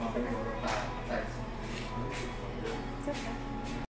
Maka, ini.